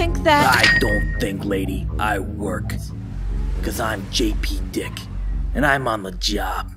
think that. I don't think, lady. I work. Because I'm JP Dick. And I'm on the job.